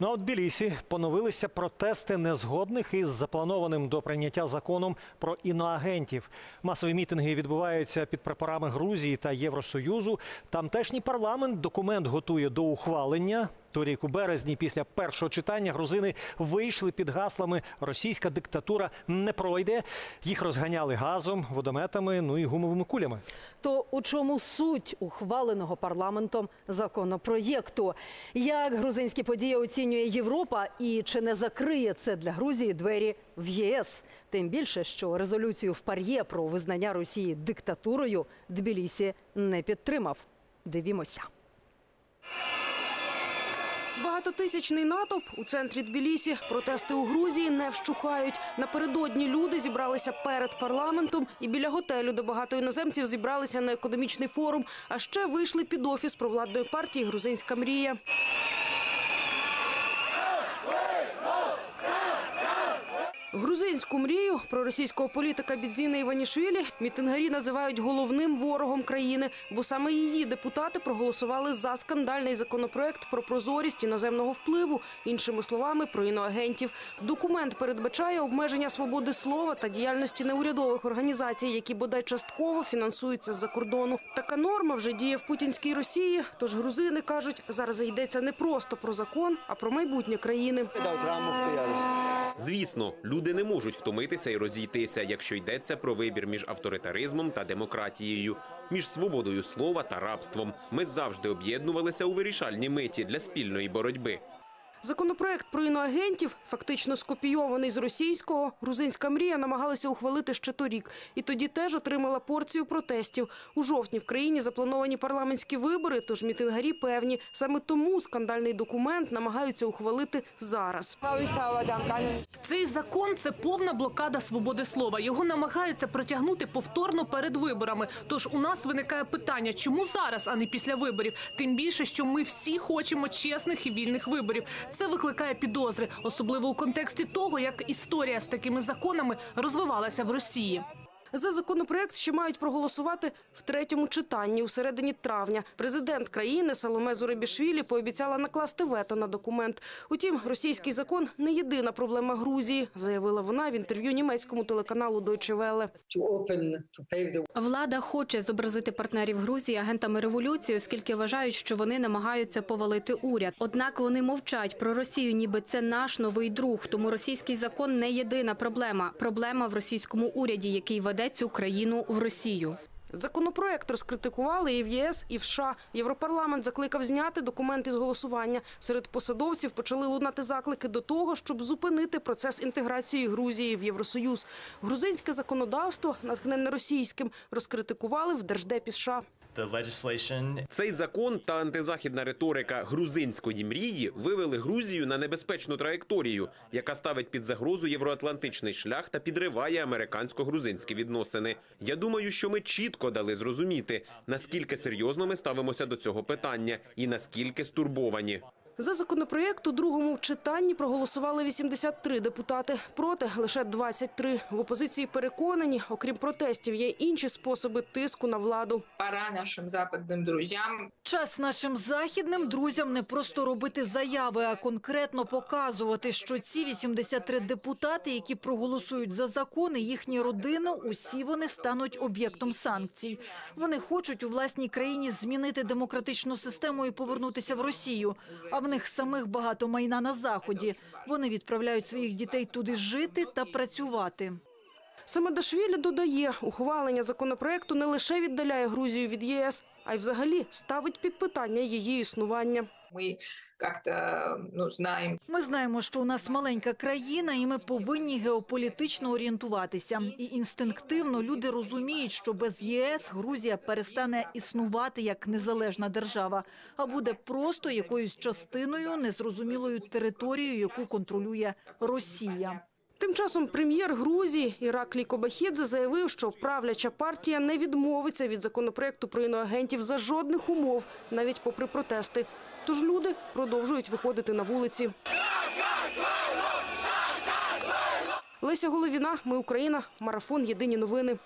Ну а от Білісі поновилися протести незгодних із запланованим до прийняття законом про іноагентів. Масові мітинги відбуваються під прапорами Грузії та Євросоюзу. Тамтешній парламент документ готує до ухвалення. Торік у березні, після першого читання, грузини вийшли під гаслами Російська диктатура не пройде. Їх розганяли газом, водометами, ну і гумовими кулями. То у чому суть ухваленого парламентом законопроєкту? Як грузинські події оцінює Європа, і чи не закриє це для Грузії двері в ЄС? Тим більше, що резолюцію в Пар'є про визнання Росії диктатурою Тбілісі не підтримав. Дивімося. Багатотисячний натовп у центрі Тбілісі. Протести у Грузії не вщухають. Напередодні люди зібралися перед парламентом і біля готелю, де багато іноземців зібралися на економічний форум. А ще вийшли під офіс провладної партії Грузинська мрія. Грузинську мрію про російського політика Бідзіна Іванішвілі мітингарі називають головним ворогом країни, бо саме її депутати проголосували за скандальний законопроект про прозорість іноземного впливу, іншими словами, про іноагентів. Документ передбачає обмеження свободи слова та діяльності неурядових організацій, які бодай частково фінансуються з-за кордону. Така норма вже діє в путінській Росії. Тож грузини кажуть, зараз йдеться не просто про закон, а про майбутнє країни. Звісно, люди не можуть втомитися і розійтися, якщо йдеться про вибір між авторитаризмом та демократією, між свободою слова та рабством. Ми завжди об'єднувалися у вирішальній миті для спільної боротьби. Законопроект про іноагентів, фактично скопійований з російського, грузинська мрія намагалася ухвалити ще торік. І тоді теж отримала порцію протестів. У жовтні в країні заплановані парламентські вибори, тож мітингарі певні. Саме тому скандальний документ намагаються ухвалити зараз. Цей закон це повна блокада свободи слова. Його намагаються протягнути повторно перед виборами. Тож у нас виникає питання, чому зараз, а не після виборів? Тим більше, що ми всі хочемо чесних і вільних виборів. Це викликає підозри, особливо у контексті того, як історія з такими законами розвивалася в Росії. За законопроект ще мають проголосувати в третьому читанні у середині травня. Президент країни Саломе Зурабішвілі пообіцяла накласти вето на документ. Утім, російський закон не єдина проблема Грузії, заявила вона в інтерв'ю німецькому телеканалу Deutsche Welle. Влада хоче зобразити партнерів Грузії агентами революції, оскільки вважають, що вони намагаються повалити уряд. Однак вони мовчать про Росію, ніби це наш новий друг. Тому російський закон не єдина проблема. Проблема в російському уряді, який веде цю країну в Росію. Законопроект розкритикували і в єС, і в США. Європарламент закликав зняти документи з голосування. Серед посадовців почали лунати заклики до того, щоб зупинити процес інтеграції Грузії в Євросоюз. Грузинське законодавство, натхнене російським, розкритикували в Держдепі США. Цей закон та антизахідна риторика грузинської мрії вивели Грузію на небезпечну траєкторію, яка ставить під загрозу євроатлантичний шлях та підриває американсько-грузинські відносини. Я думаю, що ми чітко дали зрозуміти, наскільки серйозно ми ставимося до цього питання і наскільки стурбовані. За законопроєкт у другому читанні проголосували 83 депутати. Проти лише 23. В опозиції переконані, окрім протестів, є інші способи тиску на владу. пора нашим западным друзьям Час нашим західним друзям не просто робити заяви, а конкретно показувати, що ці 83 депутати, які проголосують за закон і їхні родини, усі вони стануть об'єктом санкцій. Вони хочуть у власній країні змінити демократичну систему і повернутися в Росію. А в них самих багато майна на заході. Вони відправляють своїх дітей туди жити та працювати. Самедашвілі додає, ухвалення законопроекту не лише віддаляє Грузію від ЄС, а й взагалі ставить під питання її існування. Мы как-то ну, знаем, Ми знаємо, що у нас маленька країна, і ми повинні геополітично орієнтуватися. І інстинктивно люди розуміють, що без ЄС Грузія перестане існувати як незалежна держава, а буде просто якоюсь частиною незрозумілою територією, яку контролює Росія. Тим часом прем'єр Грузії Іраклій Кобахідзе заявив, що правляча партія не відмовиться від законопроекту про іноагентів за жодних умов, навіть попри протести. Тож люди продовжують виходити на вулиці. Леся Головіна, ми Україна, марафон Єдині новини.